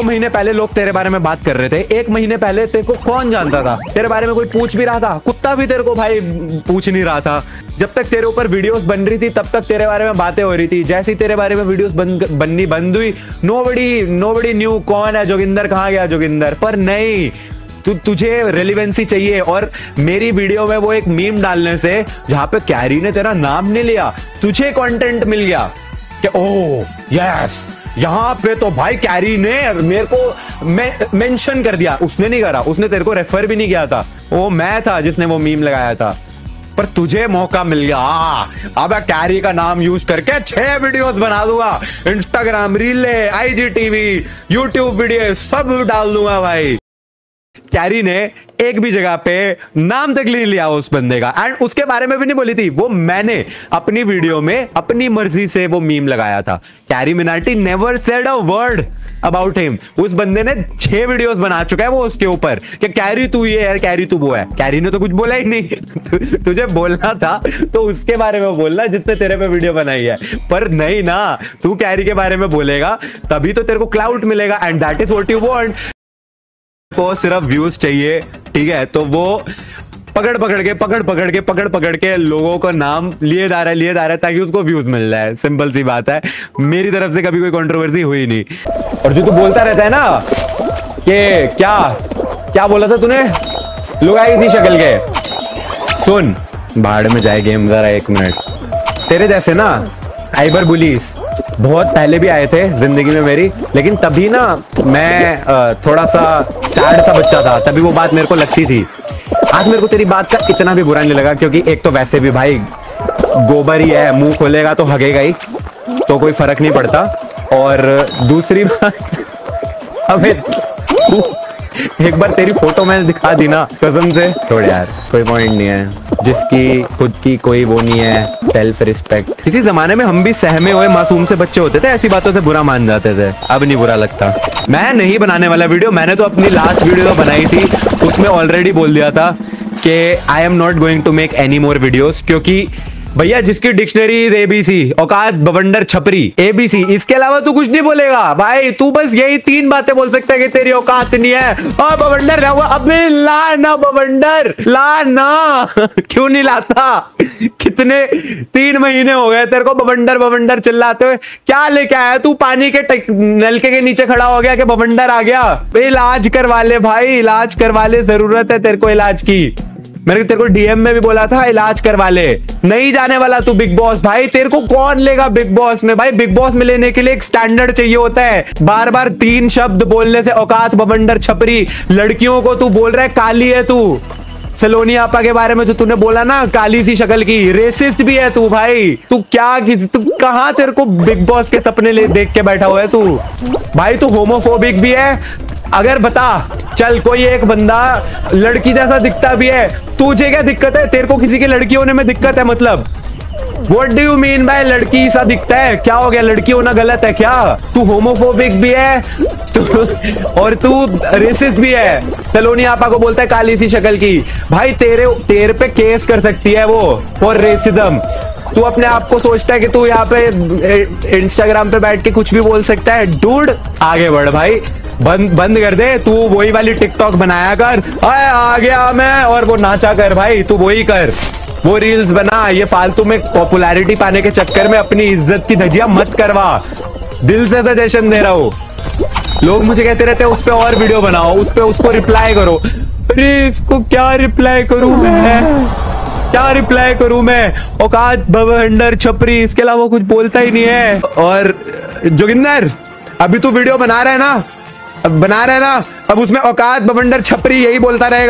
दो महीने पहले लोग तेरे बारे में बात कर रहे थे। एक महीने पहले तेरे को कौन जानता था? तेरे बारे में कोई पूछ भी रहा था? कुत्ता भी तेरे को भाई पूछ नहीं रहा था। जब तक तेरे ऊपर वीडियोस बन रही थी तब तक तेरे बारे में बातें हो रही थी। जैसी तेरे बारे में वीडियोस बन बननी बंद हुई नो बड़ी नो बड़ी न्यू कौन है जोगिंदर कहाँ गया जोगिंदर। पर नहीं तु, तुझे रेलिवेंसी चाहिए। और मेरी वीडियो में वो एक मीम डालने से जहाँ पे कैरी ने तेरा नाम नहीं लिया तुझे कंटेंट मिल गया। कि ओ यस यहाँ पे तो भाई कैरी ने मेरे को मेंशन कर दिया। उसने नहीं करा। उसने तेरे को रेफर भी नहीं किया था। वो मैं था जिसने वो मीम लगाया था। पर तुझे मौका मिल गया। अब कैरी का नाम यूज़ करके छह वीडियोस बना दूँगा। Instagram reel IGTV YouTube video सब डाल दूँगा भाई। कैरी ने एक भी जगह पे नाम तक नहीं लिया उस बंदे का। एंड उसके बारे में भी नहीं बोली थी। वो मैंने अपनी वीडियो में अपनी मर्ज़ी से वो मीम लगाया था। Carry Minati never said a word about him उस बंदे ने छह वीडियोस बना चुका है वो उसके ऊपर कि कैरी तू ये है, कैरी तू वो है। कैरी ने तो कुछ बोला ही नहीं। तुझे बोलना था तो उसके बारे में बोलना जिसने तेरे पे वीडियो बनाई है। पर नहीं ना, तू कैरी के बारे में बोलेगा, तभी तो तेरे को क्लाउड मिलेगा। And that is what you want को सिर्फ़ व्यूज़ चाहिए, ठीक है? तो वो पकड़ पकड़ के, पकड़ पकड़ के, पकड़ पकड़ के लोगों का नाम लिए जा रहा है, लिए जा रहा है ताकि उसको व्यूज़ मिल जाए। सिंपल सी बात है। मेरी तरफ़ से कभी कोई कंट्रोवर्सी हुई नहीं। और जो तू बोलता रहता है ना कि क्या क्या बोला था तूने? लोग आई थी शक्ल के। सुन, भाड़ में जाए गेम जरा एक मिनट। तेरे जैसे ना आइबर बुलीस बहुत पहले भी आए थे ज़िंदगी में मेरी, लेकिन तभी ना मैं थोड़ा सा सैड सा बच्चा था, तभी वो बात मेरे को लगती थी। आज मेरे को तेरी बात का इतना भी बुरा नहीं लगा, क्योंकि एक तो वैसे भी भाई, गोबर ही है, मुँह खोलेगा तो हगेगा ही तो कोई फ़र्क नहीं पड़ता। और दूसरी बात, हमें एक बार तेरी फ़ोटो मैंने दिखा दी ना, कसम से। छोड़ यार, कोई पॉइंट नहीं है। जिसकी, खुद की कोई वो नहीं है। सेल्फ रिस्पेक्ट इसी जमाने में हम भी सहमे हुए मासूम से बच्चे होते थे, ऐसी बातों से बुरा मान जाते थे। अब नहीं बुरा लगता। मैं नहीं बनाने वाला वीडियो मैंने तो अपनी लास्ट वीडियो बनाई थी। उसमें ऑलरेडी बोल दिया था कि I am not going to make any more videos क्योंकि भैया, जिसकी डिक्शनरी एबीसी औकात, बवंडर, छपरी एबीसी इसके अलावा तू कुछ नहीं बोलेगा। भाई, तू बस यही तीन बातें बोल सकता है कि तेरी औकात नहीं है। और बवंडर अबे ला ना बवंडर, ला ना। क्यों नहीं लाता? कितने तीन महीने हो गए तेरे को बवंडर बवंडर चिल्लाते हुए। क्या लेके आया तू? पानी के नलके के नीचे खड़ा हो गया कि बवंडर आ गया? इलाज करवा ले भाई, इलाज करवा ले, ज़रूरत है तेरे को इलाज की। मैंने तेरे को डीएम में भी बोला था, इलाज करवा ले। नहीं जाने वाला तू बिग बॉस भाई। तेरे को कौन लेगा बिग बॉस में? भाई बिग बॉस में लेने के लिए एक स्टैंडर्ड चाहिए होता है। बार बार तीन शब्द बोलने से औकात बबंडर छपरी, लड़कियों को तू बोल रहा है, काली है तू। सलोनी आपा के बारे में जो तूने बोला ना, काली सी शक्ल की रेसिस्ट भी है तू भाई। तू क्या तू कहा तेरे को बिग बॉस के सपने ले देख के बैठा हुआ है तू? भाई, तू होमोफोबिक भी है। अगर बता, चल, कोई एक बंदा लड़की जैसा दिखता भी है। तुझे क्या दिक्कत है? तेरे को किसी की लड़की होने में दिक्कत है मतलब? What do you mean by लड़की सा दिखता है? क्या हो गया? लड़की होना गलत है क्या? तू होमोफोबिक भी है, तू और तू रेसिस्ट भी है। सलोनी आपा को बोलता है काली सी शक्ल की। भाई, तेरे तेरे पे केस कर सकती है वो फॉर रेसिज्म तू अपने आप को सोचता है कि तू यहाँ पे इंस्टाग्राम पे बैठ के कुछ भी बोल सकता है। डूड आगे बढ़ भाई। बंद बंद कर दे। तू वही वाली टिकटॉक बनाया कर। आए आ गया मैं। और वो नाचा कर भाई। तू वही कर। वो रील्स बना। ये फालतू में पॉपुलैरिटी पाने के चक्कर में अपनी इज़्ज़त की धजिया मत करवा। दिल से सजेशन दे रहा हूँ। लोग मुझे कहते रहते हैं, उस पर और वीडियो बनाओ, उस पर उसको रिप्लाई करो। अरे, इसको क्या रिप्लाई करूँ मैं? क्या रिप्लाई करूँ मैं? औकात भवंडर छपरी, इसके अलावा कुछ बोलता ही नहीं है। और जोगिंदर, अभी तू वीडियो बना रहा है ना? अब बना रहे ना? अब उसमें औकात बवंडर छपरी यही बोलता रहेगा।